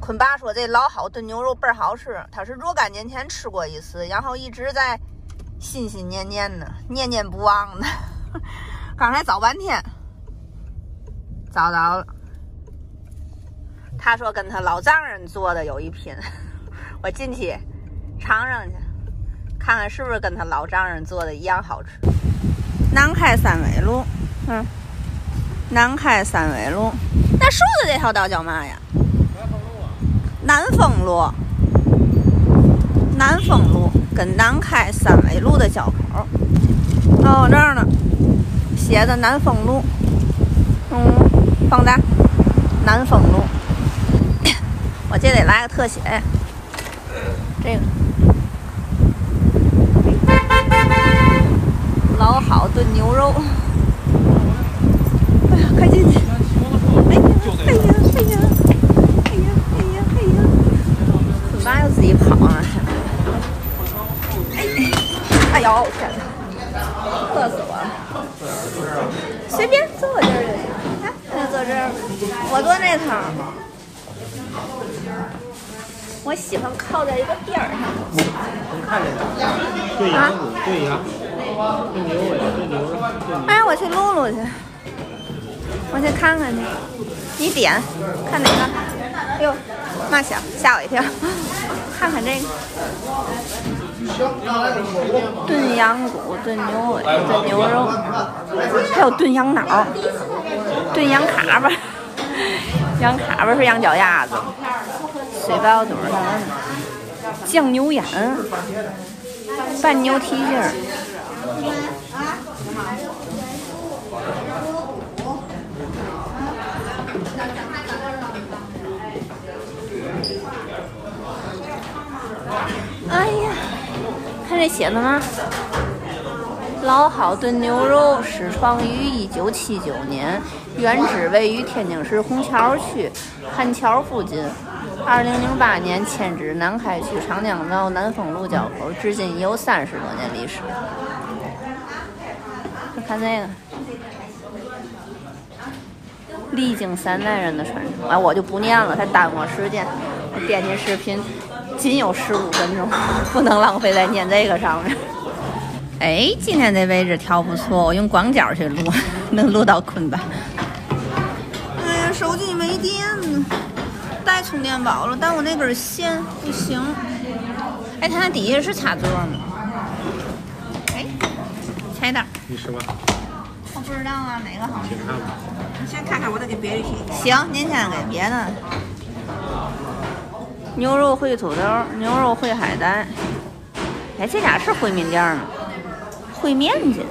坤爸说这老好炖牛肉倍儿好吃，他是若干年前吃过一次，然后一直在心心念念的，念念不忘的。刚才找半天，找到了。他说跟他老丈人做的有一拼，我进去尝尝去，看看是不是跟他老丈人做的一样好吃。南开三纬路，嗯，南开三纬路，那竖的这条道叫嘛呀？南丰路，南丰路跟南开三纬路的交口。哦，这儿呢，写的南丰路。嗯，放大，南丰路。我这得来个特写，这个老好炖牛肉。哎呀，快进去！哎呀，哎呀，哎呀，哎呀，哎呀，哎呀！干嘛要自己跑啊？哎，哎呦，天哪，饿死我了！随便坐这儿就行，来，那坐这儿，我坐那头。我喜欢靠在一个垫儿上。能看见的。炖羊骨，炖羊，炖牛尾，炖牛，哎，我去撸撸去，我去看看去。你点，看哪个？哎呦，嘛响，吓我一跳。看看这个。炖羊骨，炖牛尾，炖牛肉，还有炖羊脑，炖羊卡巴。羊卡巴是羊脚丫子。水爆肚儿酱牛眼，拌牛蹄筋儿。哎呀，看这写的吗？老好炖牛肉始创于一九七九年，原址位于天津市红桥区汉桥附近。二零零八年迁至南开区长江道南丰路交口，至今已有三十多年历史。看这个，历经三代人的传承，哎，我就不念了，太耽误时间。编辑视频仅有十五分钟，不能浪费在念这个上面。哎，今天这位置调不错，我用广角去录，能录到坤吧？哎呀，手机没电呢。带充电宝了，但我那根线不行。哎，它那底下是插座吗？哎，菜单。你吃吧。我不知道啊，哪个好？先看吧。你先看看，我再给别的提。行，您先给别的。牛肉烩土豆，牛肉烩海带。哎，这俩是烩面店吗？烩面筋，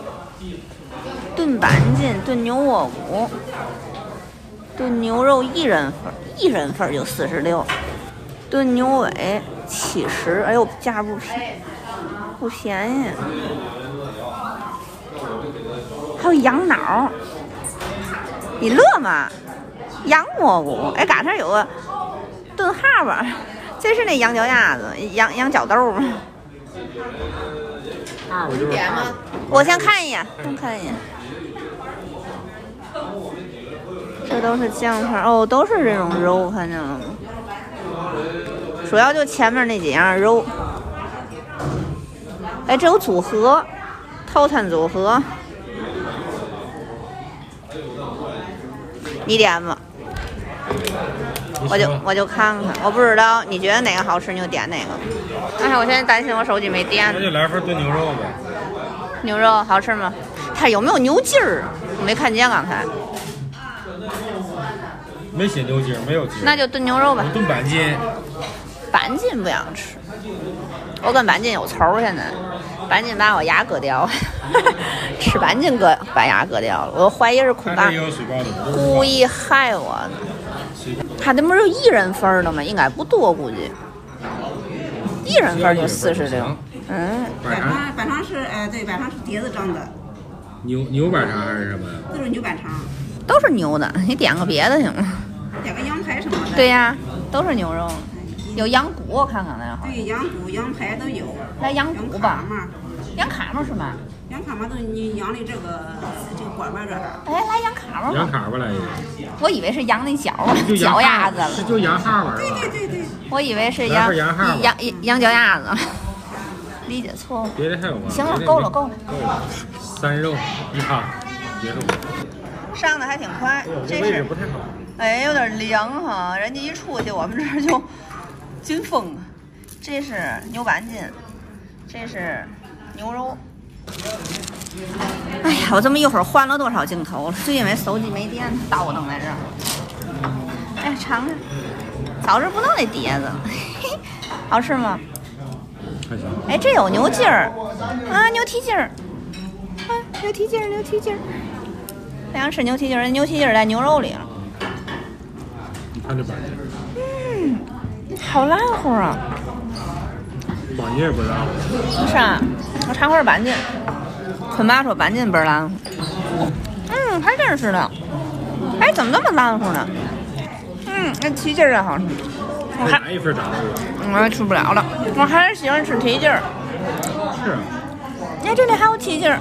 炖板筋，炖牛窝骨，炖牛肉一人份。一人份就四十六，炖牛尾七十，哎呦，价不便，不便宜。还有羊脑，你乐吗？羊蘑菇，哎，嘎这有个炖哈巴，这是那羊脚丫子，羊羊脚豆吗？啊，我就点吗？我先看一眼，先看一眼。这都是酱菜哦，都是这种肉，看见了吗？主要就前面那几样肉。哎，这有组合，套餐组合。你点吧，我就我就看看，我不知道，你觉得哪个好吃你就点哪个。哎，我现在担心我手机没电。那就来份炖牛肉呗。牛肉好吃吗？它有没有牛筋儿？没看见刚才。没写牛筋，没有筋，那就炖牛肉吧。炖板筋，板筋不想吃，我跟板筋有仇现在。板筋把我牙割掉，吃板筋割把牙割掉了，我怀疑是空大故意害我的。他那不是一人份的吗？应该不多，估计。一人份就四十六。嗯。板肠，板肠是，呃，对，板肠是碟子蒸的。牛牛板肠还是什么？都是牛板肠。都是牛的，你点个别的行吗？点个羊排什么的。对呀，都是牛肉，有羊骨，我看看那对，羊骨、羊排都有。来羊骨吧。羊卡嘛是吗？养卡嘛，都你养的这个这个拐弯这儿，哎，来羊卡吧。羊卡吧来一个，我以为是羊那脚脚丫子了是，就羊哈吧是吧？对对对，我以为是羊羊羊羊脚丫子，理解错误。别的还有吗？行了够了够了够了。三肉一哈，结束。上的还挺快这是这位置不太好。哎有点凉哈，人家一出去我们这儿就 进风了。这是牛板筋，这是牛肉。哎呀，我这么一会儿换了多少镜头了，就因为手机没电，倒腾在这儿。哎，尝尝，早知不弄那碟子了，嘿 嘿好吃吗？还行。哎，这有牛筋儿啊，牛蹄筋儿，啊，牛蹄筋儿，牛蹄筋儿。想吃牛蹄筋儿，牛蹄筋儿在牛肉里了，你看这板筋，好烂乎啊！板筋也不大。是啊，我尝会儿板筋。坤爸说板筋倍儿烂乎，嗯，还真是的。哎，怎么那么烂乎呢？嗯，那蹄筋儿也好吃，我还。我还吃不了了，我还是喜欢吃蹄筋儿。是啊。哎，这里还有蹄筋儿，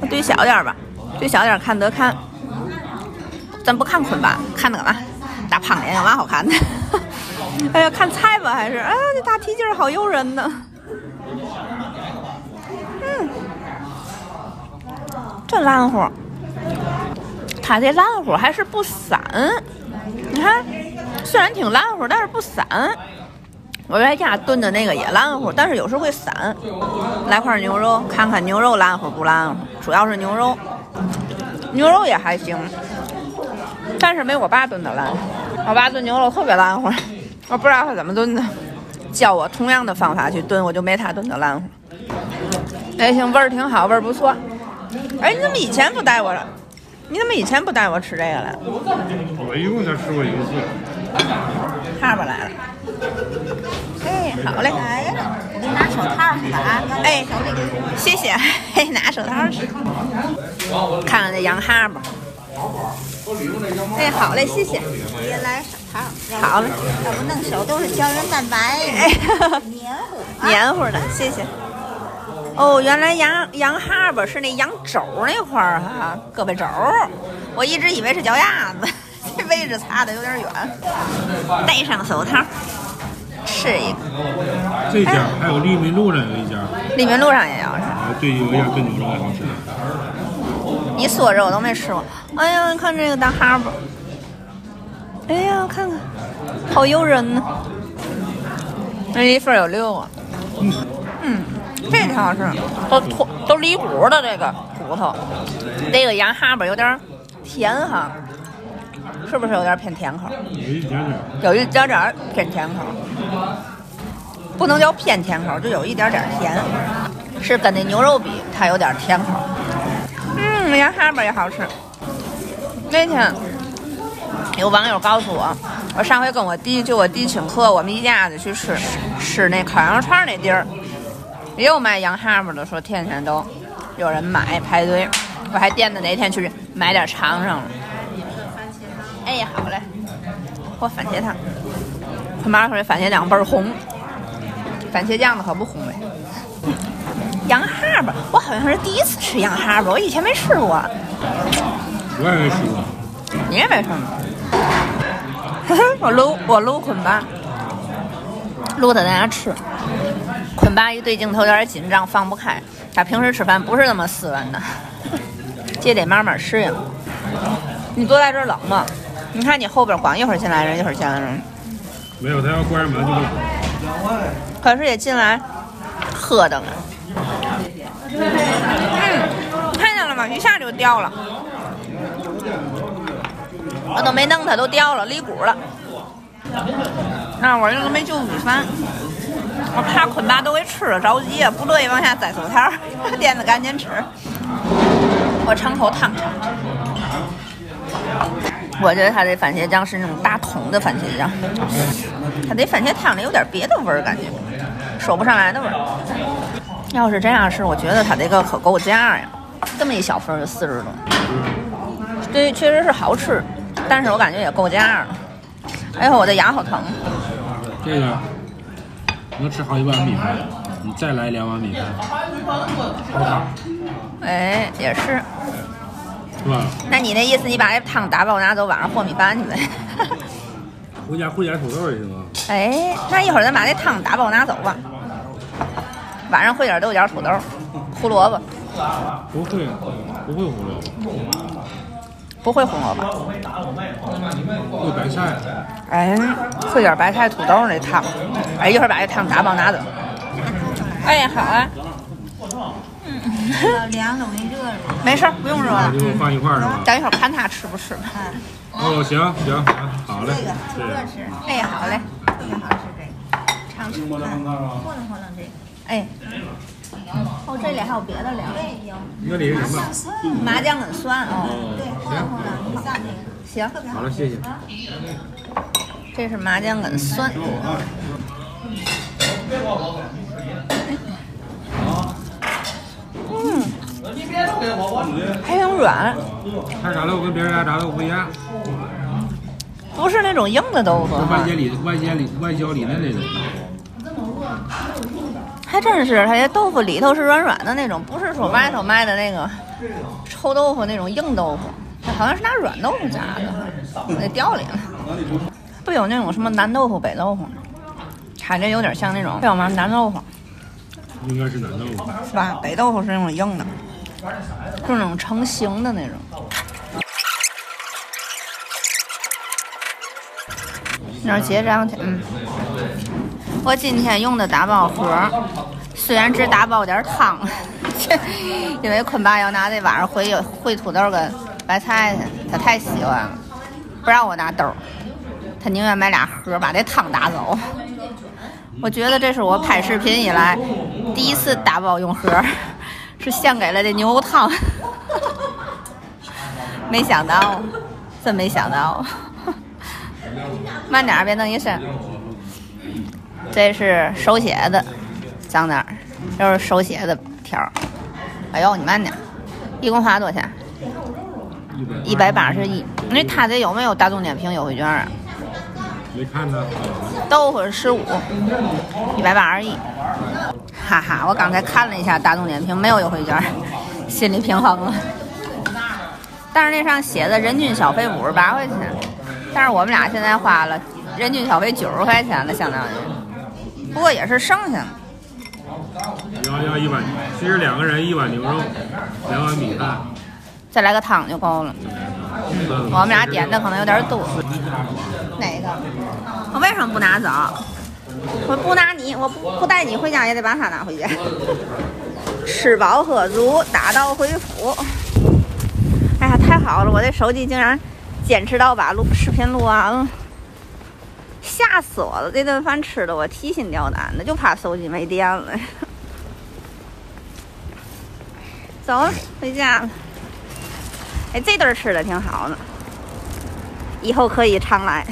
我兑小点儿吧，堆小点儿看得看。咱不看坤吧，看那干嘛？大胖脸有嘛好看的？哎呀，看菜吧还是？哎呀，这大蹄筋儿好诱人呢。嗯，真烂乎。它这烂乎还是不散，你看，虽然挺烂乎，但是不散。我在家炖的那个也烂乎，但是有时候会散。来块牛肉，看看牛肉烂乎不烂乎，主要是牛肉，牛肉也还行，但是没我爸炖的烂。我爸炖牛肉特别烂乎，我不知道他怎么炖的，教我同样的方法去炖，我就没他炖的烂乎。哎，行，味儿挺好，味儿不错。哎，你怎么以前不带我？你怎么以前不带我吃这个来？我一共才吃过一次。哈巴来了。哎，好嘞。哎呀，我给你拿手套去吧啊，哎，谢谢，嘿，拿手套吃。看看这羊哈巴。哎，好嘞，谢谢。别来手套，好嘞。要不弄手都是胶原蛋白，哎，黏糊。啊黏糊的，谢谢。哦，原来羊羊哈巴是那羊肘那块儿哈，胳膊肘。我一直以为是脚丫子，这位置差的有点远。戴上手套，吃一个。这家还有利民路上有一家，利民路上也有是吧？啊，对，有一家炖牛肉还好吃。一说这我都没吃过。哎呀，你看这个大哈巴，哎呀，看看，好诱人呢。那一份有六个，嗯，这挺好吃，都脱都离骨的这个骨头，这个羊哈巴有点甜哈，是不是有点偏甜口？有一点点。有一点点偏甜口，不能叫偏甜口，就有一点点甜，是跟那牛肉比，它有点甜口。羊哈巴也好吃。那天有网友告诉我，我上回跟我弟，就我弟请客，我们一家子去吃吃那烤羊肉串那地儿，也有卖羊哈巴的，说天天都有人买排队。我还惦着哪天去买点尝尝了。哎，好嘞。或番茄汤。他妈说这番茄酱倍儿红，番茄酱的可不红呗。羊哈巴，我好像是第一次吃羊哈巴，我以前没吃过。我也没吃过。你也没吃吗？我搂我搂坤爸，搂他在那吃。坤爸一对镜头有点紧张，放不开。他平时吃饭不是那么斯文的，这得慢慢适应。你坐在这儿冷吗？你看你后边光一会儿进来人，一会儿进来人。没有，他要关上门就会。可是也进来喝的呢。嗯，看见了吗？一下就掉了，我都没弄它，都掉了，离骨了。那我这都没就米饭，我怕坤爸都给吃了，着急呀，不乐意往下摘手套，垫子赶紧吃。我尝口汤尝尝。我觉得它这番茄酱是那种大桶的番茄酱，它这番茄汤里有点别的味儿，感觉说不上来的味儿。要是这样吃，我觉得它这个可够价呀，这么一小份就四十多。这，确实是好吃，但是我感觉也够价了。哎呦，我的牙好疼。这个能吃好几碗米饭，你再来两碗米饭。哎，也是。是吧？那你那意思，你把这汤打包拿走，晚上和米饭去呗？回家烩点土豆也行啊。哎，那一会儿咱把这汤打包拿走吧。晚上烩点豆角、土豆、胡萝卜，不会，不会胡萝卜，不会胡萝卜。会白菜。哎，烩点白菜、土豆那汤。哎，一会儿把这汤打包拿走。哎，好啊。凉了，我给你热热。没事儿，不用热了就。放一块儿是吧？等一会儿看他吃不吃吧。哦，行行，好嘞。这个热，吃，哎，好嘞。特别好吃这个，尝尝。火冷火冷这个。哎。哦，这里还有别的料。对，有那里是什么？麻酱跟蒜哦。对，火冷火冷，你上这个。行，好了，谢谢。这是麻酱跟蒜。嗯，还挺软，他炸豆腐跟别人家炸豆腐不一样，不是那种硬的豆腐外焦，里外焦里外焦里嫩那种。还真是，它这豆腐里头是软软的那种，不是说外头卖的那个臭豆腐那种硬豆腐，它好像是拿软豆腐炸的，那掉里了。不有那种什么南豆腐、北豆腐吗？它这有点像那种叫嘛南豆腐，应该是南豆腐。是吧？北豆腐是那种硬的，是那种成型的那种。那儿结账去，嗯。我今天用的打包盒，虽然只打包点汤，因为坤爸要拿这晚上回去烩土豆跟白菜去，他太喜欢了，不让我拿兜，他宁愿买俩盒把这汤打走。我觉得这是我拍视频以来第一次打包用盒，是献给了这牛肉汤。没想到，真没想到。慢点，别弄一身。这是手写的账单，都是手写的条儿。哎呦，你慢点，一共花多少钱？一百八十一。那他这有没有大众点评优惠券啊？没看呢。豆腐十五，一百八十一。哈哈，我刚才看了一下大众点评，没有优惠券，心里平衡了。但是那上写的人均消费五十八块钱，但是我们俩现在花了人均消费九十块钱了，相当于。不过也是剩下的。要要一碗，其实两个人一碗牛肉，两碗米饭。再来个汤就够了。我们俩点的可能有点多。哪个？我为什么不拿走？我不拿你，我不不带你回家也得把它拿回去。吃饱喝足，打道回府。哎呀，太好了！我这手机竟然坚持到把录视频录完了，吓死我了！这顿饭吃的我提心吊胆的，就怕手机没电了。走，回家了。哎，这顿吃的挺好的，以后可以常来。